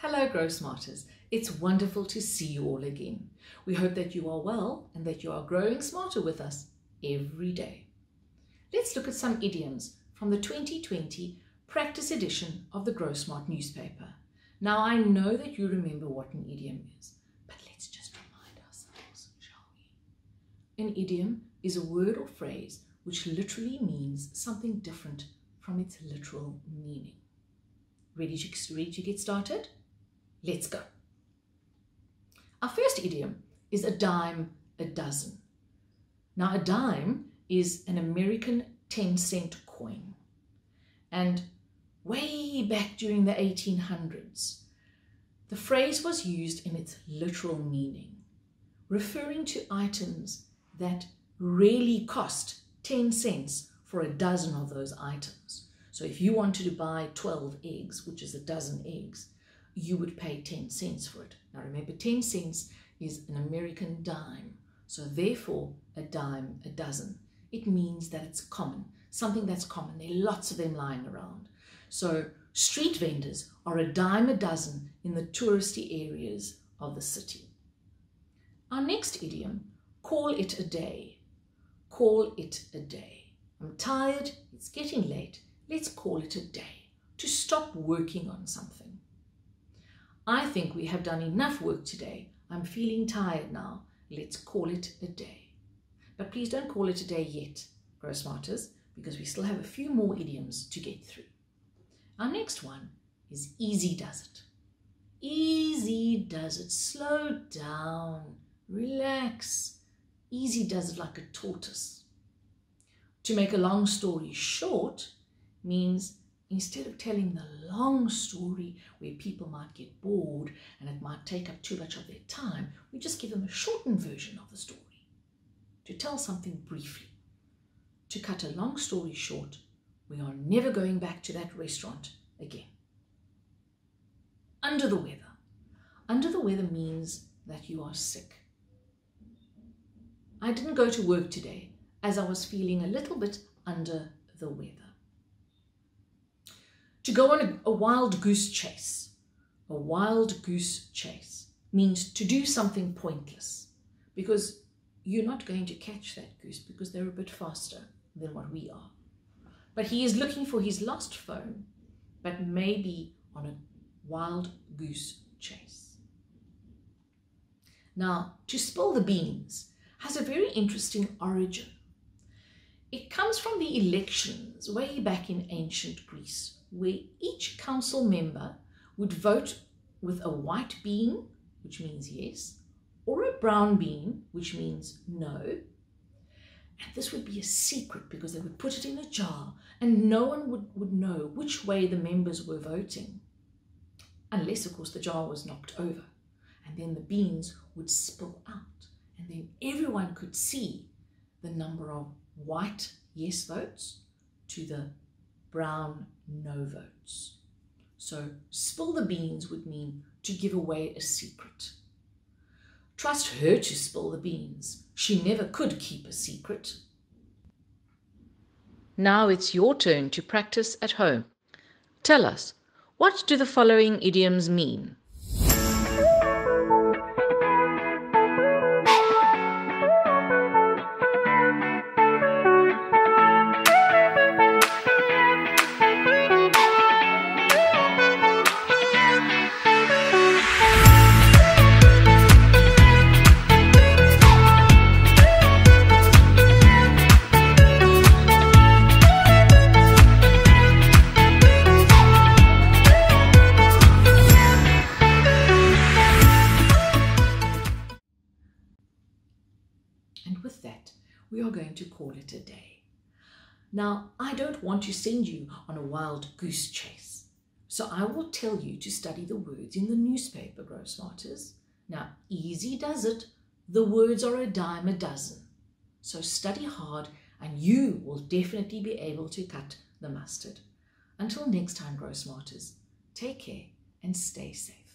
Grow Smarters. It's wonderful to see you all again. We hope that you are well and that you are growing smarter with us every day. Let's look at some idioms from the 2020 practice edition of the Growsmart newspaper. Now, I know that you remember what an idiom is, but let's just remind ourselves, shall we? An idiom is a word or phrase which literally means something different from its literal meaning. Ready to, ready to get started? Let's go. Our first idiom is a dime a dozen. Now, a dime is an American 10 cent coin. And way back during the 1800s, the phrase was used in its literal meaning, referring to items that really cost 10 cents for a dozen of those items. So if you wanted to buy 12 eggs, which is a dozen eggs, you would pay 10 cents for it. Now remember, 10 cents is an American dime. So therefore, a dime, a dozen. It means that it's common, something that's common. There are lots of them lying around. So street vendors are a dime a dozen in the touristy areas of the city. Our next idiom, call it a day. Call it a day. I'm tired, it's getting late, let's call it a day. To stop working on something. I think we have done enough work today. I'm feeling tired now. Let's call it a day. But please don't call it a day yet, Grow Smarters, because we still have a few more idioms to get through. Our next one is easy does it. Easy does it. Slow down. Relax. Easy does it like a tortoise. To make a long story short means instead of telling the long story where people might get bored and it might take up too much of their time, we just give them a shortened version of the story. To tell something briefly. To cut a long story short, we are never going back to that restaurant again. Under the weather. Under the weather means that you are sick. I didn't go to work today as I was feeling a little bit under the weather. To go on a, a wild goose chase. A wild goose chase means to do something pointless because you're not going to catch that goose because they're a bit faster than what we are. But he is looking for his lost phone, but maybe on a wild goose chase. Now, to spill the beans has a very interesting origin. It comes from the elections way back in ancient Greece, where each council member would vote with a white bean, which means yes, or a brown bean, which means no, and this would be a secret because they would put it in a jar and no one would, would know which way the members were voting. Unless, of course, the jar was knocked over. And then the beans would spill out. And then everyone could see the number of white yes votes to the brown no votes. So spill the beans would mean to give away a secret. Trust her to spill the beans. She never could keep a secret. Now it's your turn to practice at home. Tell us, what do the following idioms mean? And with that, we are going to call it a day. Now, I don't want to send you on a wild goose chase. So I will tell you to study the words in the newspaper, Grow Smarters. Now, easy does it. The words are a dime a dozen. So study hard and you will definitely be able to cut the mustard. Until next time, Grow Smarters, take care and stay safe.